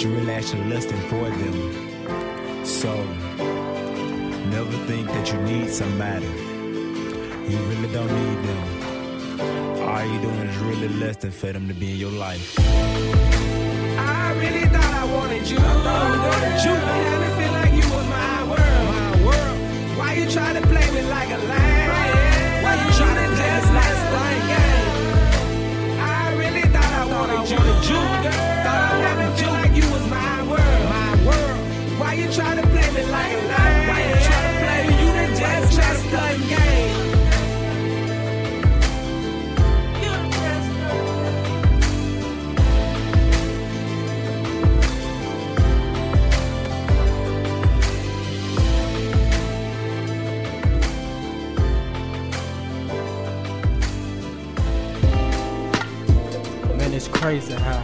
but you're really actually lusting for them. So, never think that you need somebody. You really don't need them. All you're doing is really lusting for them to be in your life. I really thought I wanted you. I wanted you. Had me feel like you was my world. My world. Why you try to play me like a lion? Why you try to me like a lion? I really thought I wanted you. It's crazy how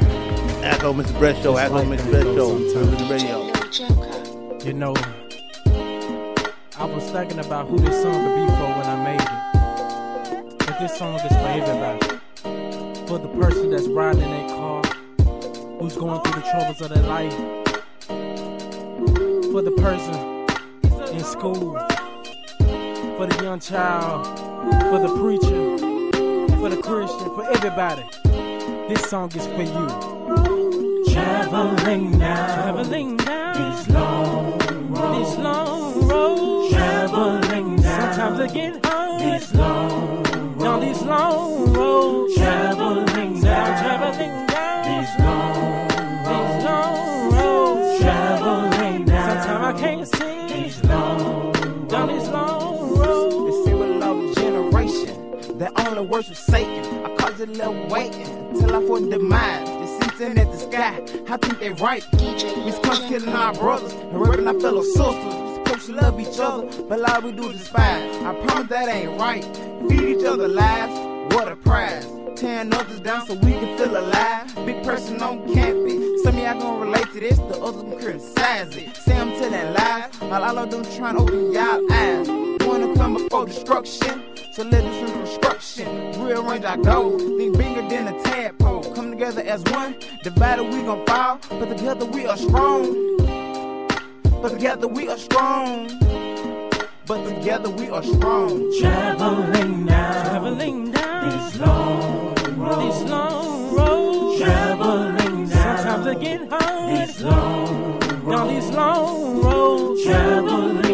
Echo Mr. Bread Show, Echo like Mr. Bread though Show. River Radio. you know. I was thinking about who this song could be for when I made it. But this song is for everybody. For the person that's riding in their car, who's going through the troubles of their life. For the person in school. For the young child. For the preacher. For the Christian. For everybody. This song is for you. Traveling now. Traveling down. These long roads. These long roads. Traveling down. Sometimes I get hungry. These long roads. Down these long roads. Traveling down. Traveling down. These long These long roads. Traveling down. Sometimes I can't see. These That only worship Satan. I cause a little waiting till I for demise. They sitting at the sky. I think they right. We supposed killing our brothers and raping our fellow sisters. Supposed to love each other, but all we do is despise. I promise that ain't right. Feed each other lives. What a prize. Tearing others down so we can feel alive. Big person on campus. Some of y'all gonna relate to this, the others gonna criticize it. Say I'm telling lies, while all of them trying to open y'all eyes. Wanna come before destruction, so let us in construction. Rearrange our goals, think bigger than a tadpole. Come together as one, divided we gon' fall, but together we are strong. But together we are strong. But together we are strong. Traveling now. Traveling down. These long roads. These long roads. Traveling down. Sometimes I get hungry. These long Down these long roads. Traveling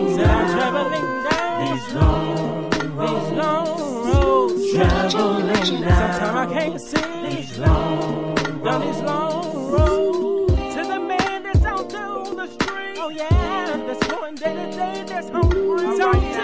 Traveling. Sometimes I can't see. These long Down these long roads. To the man that's out there on the street. Oh yeah. That's going day to day. That's hungry. Talk to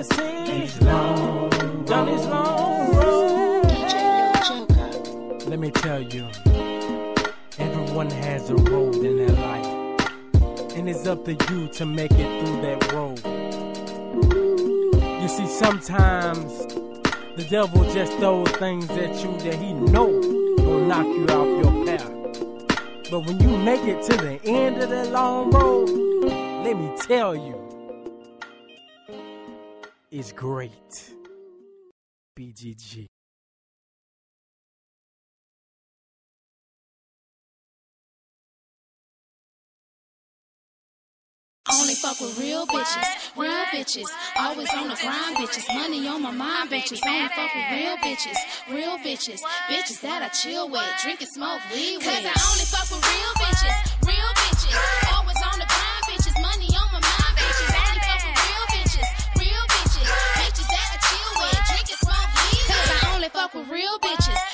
Let me tell you, everyone has a road in their life, and it's up to you to make it through that road. You see, sometimes the devil just throws things at you that he know will knock you off your path. But when you make it to the end of that long road, let me tell you, it's great. BGG. Only fuck with real bitches, real bitches. Always on the grind, bitches. Money on my mind, bitches. Only fuck with real bitches, real bitches. Bitches that I chill with, drink and smoke weed with. Cause I only fuck with real bitches, real bitches. Always fuck with real bitches,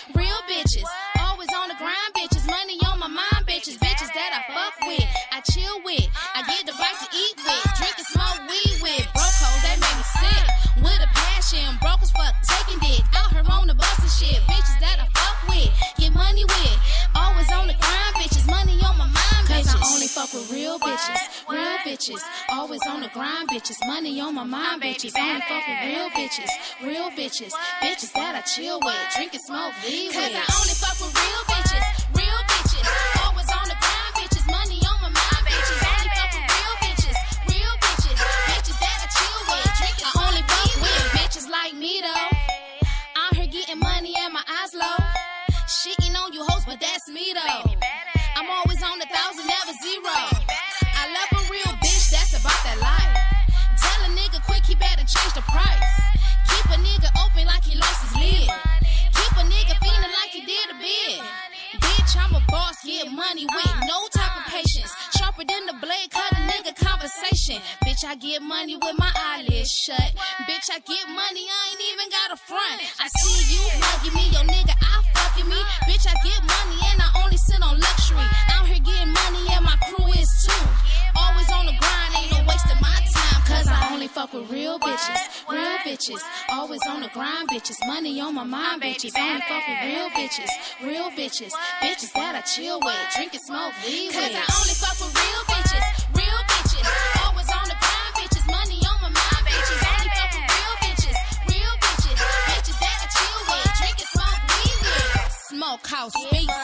bitches. Money on my mind, bitches. Only fuck with real bitches. Real bitches. Bitches that I chill with. Drink and smoke weed with. Cause I only fuck with real bitches. Real bitches. Always on the grind, bitches. Money on my mind, bitches. Only fuck with real bitches. Real bitches. Bitches that I chill with. Drink and I only fuck with bitches like me though. Out here getting money and my eyes low. Shitting on you hoes, but that's me though. I'm always on a thousand, never zero. Change the price. Keep a nigga open like he lost his lid. Keep a nigga feeling like he did a bid. Bitch, I'm a boss, get money with no type of patience. Sharper than the blade, cut a nigga conversation. Bitch, I get money with my eyelids shut. Bitch, I get money, I ain't even got a front. I see you mugging me, yo nigga, I fucking me. Bitch, I get money and I only sit on luxury. Out here getting money and my crew is too. Only fuck with real bitches, real bitches. Always on the grind, bitches. Money on my mind, bitches. Only fuck with real bitches, real bitches. Bitches that I chill with, drink and smoke weed with. Cause I only fuck with real bitches, real bitches. Always on the grind, bitches. Money on my mind, bitches. Only fuck with real bitches, real bitches. Bitches that I chill with, drink and smoke weed with. Smokehouse speaks,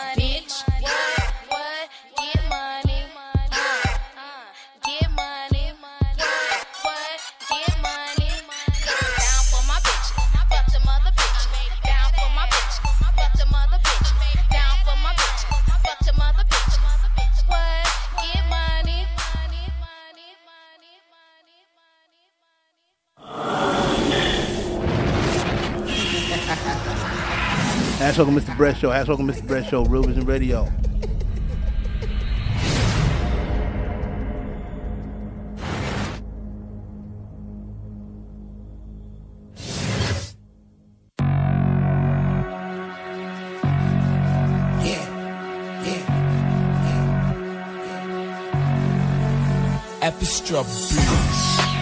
money. Hashtag Mr. Bread Show. Hashtag Mr. Bread Show. Real Vision Radio. Epistra Beats.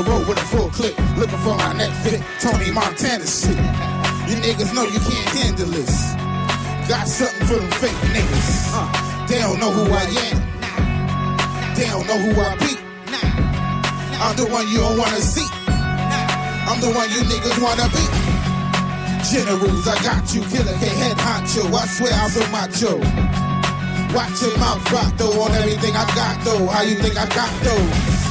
To roll with a full clip. Looking for my next fit. Tony Montana shit. You niggas know you can't handle this. Got something for them fake niggas. They don't know who I am. They don't know who I be. I'm the one you don't wanna see. I'm the one you niggas wanna be. Generals, I got you. Killah K head honcho. I swear I'm so macho. Watch your mouth rock though on everything I got though. How you think I got those?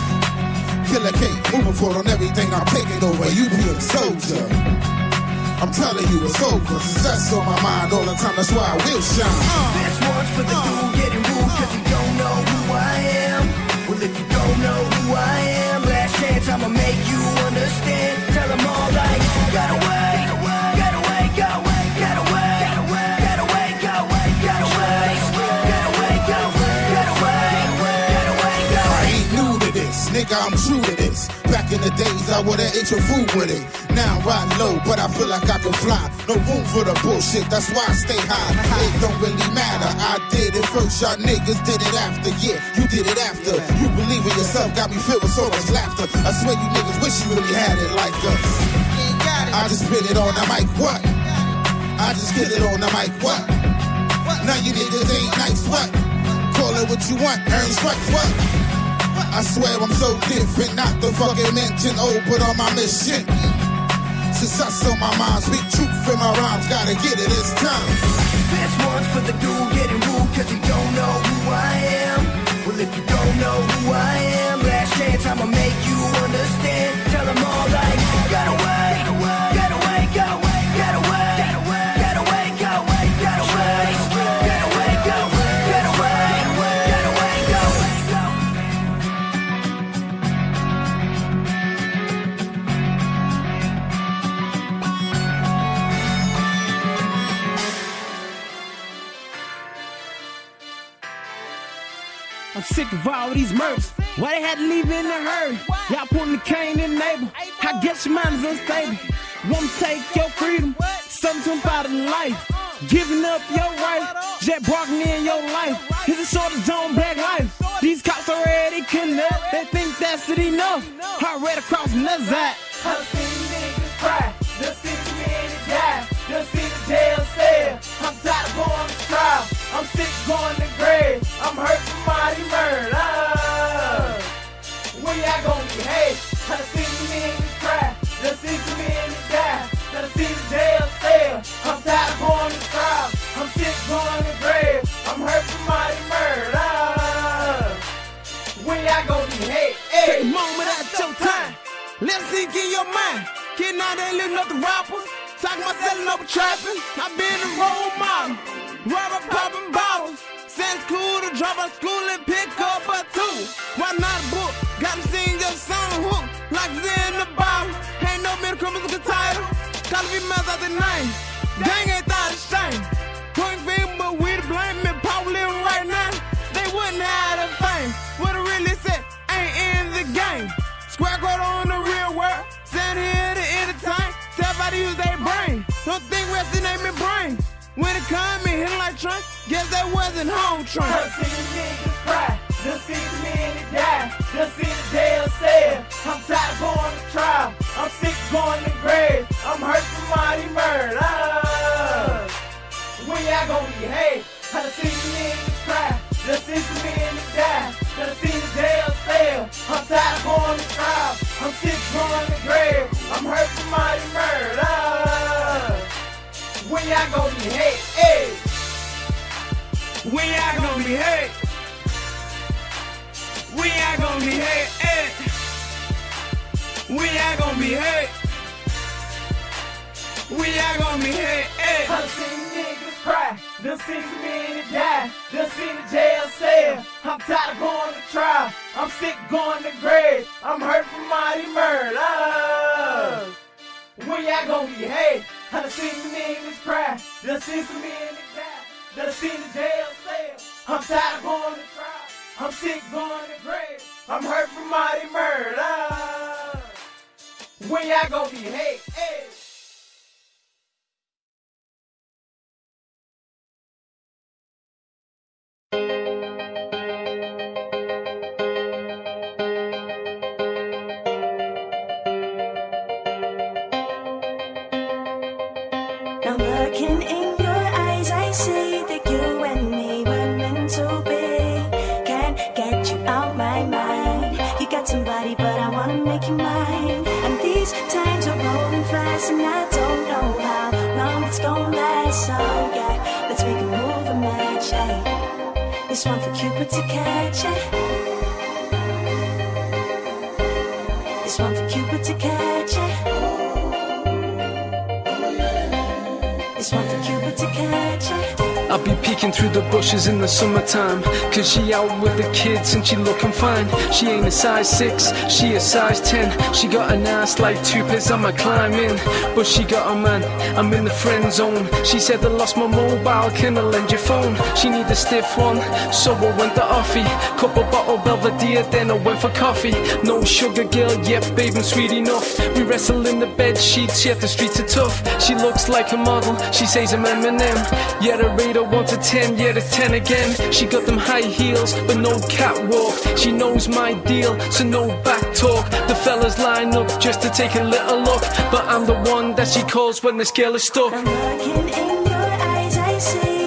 Killah K, moving forward on everything I'm taking over. You be a soldier. I'm telling you it's over. Success on my mind all the time. That's why I will shine. This one's for the uh. dude getting rude cause he don't know who I am. Well, if you don't know who I am, last chance I'ma make you understand. Tell them all like, got away, nigga. I'm true to this. Back in the days, I would've ate your food with it. Now riding low, but I feel like I can fly. No room for the bullshit, that's why I stay high. It don't really matter. I did it first, y'all niggas did it after. Yeah, you did it after. You believe in yourself, got me filled with so much laughter. I swear you niggas wish you really had it like us. I just spit it on the mic, what? I just get it on the mic, what? Now you niggas ain't nice, what? Call it what you want, earn stripes, what? I swear I'm so different, not the fucking mention, oh, but on my mission. Success on my mind, speak truth in my rhymes, gotta get it this time. This one's for the dude getting rude cause he don't know who I am. Well, if you don't know who I am, last chance I'ma make you To leave in a hurry? Y'all putting the cane in the neighbor. I guess your mind is unstable. Want to take your freedom, something to out of life. Giving up your right, jet barking in your life. Here's a sort of zone black life. These cops already connect, they think that's it enough. Already across the other side. I've seen niggas cry, done seen many die, done seen the jail cell. I'm tired of going to trial, I'm sick going to grave, I'm hurt from mighty murder. Let's sink in your mind. Kid now they living up the rappers. Talking about selling up trapping. I've been a role model. Rubber popping bottles. Since cool to drop out school and guess that wasn't home Trump. Done seen niggas cry, done seen the many die, done seen the jail cell. I'm tired going to trial, I'm sick going to grave, I'm hurt from mighty murder. When y'all gonna behave? I done seen the niggas cry, done seen the many die, done seen the jail cell. I'm tired going to trial, I'm sick going to grave, I'm hurt from mighty murder. When y'all gonna behave? Hey. When y'all gonna behave? When y'all gonna behave? Hey. When y'all gonna behave? When y'all gonna behave? Hey. I done seen niggas cry, done seen so many die, done seen the jail cell. I'm tired of going to trial, I'm sick going to grave, I'm hurt from mighty murder. When y'all gonna behave? I done seen the niggas cry, done seen so many looking in your eyes, I see that you and me were meant to be. Can't get you out my mind. You got somebody, but I wanna make you mine. And these times are rolling fast, and I don't know how long it's gonna last. So yeah, let's make a move and match. Ay. This one for Cupid to catch. ay. This one for Cupid to catch. ay. This one for Cupid to catch. ay. I'll be peeking through the bushes in the summertime. Cause she out with the kids and she looking fine. She ain't a size 6, she a size 10. She got an ass like two pairs I'ma climb in. But she got a man, I'm in the friend zone. She said I lost my mobile, can I lend your phone? She need a stiff one, so I went to Offie. Couple bottle Belvedere, then I went for coffee. No sugar girl, yep, babe, I'm sweet enough. We wrestle in the bed sheets, yet the streets are tough. She looks like a model, she says I'm Eminem. Yeah, the radar 1 to 10, yeah, it's 10 again. She got them high heels, but no catwalk. She knows my deal, so no back talk. The fellas line up just to take a little look. But I'm the one that she calls when the scale is stuck. I'm Looking in your eyes, I see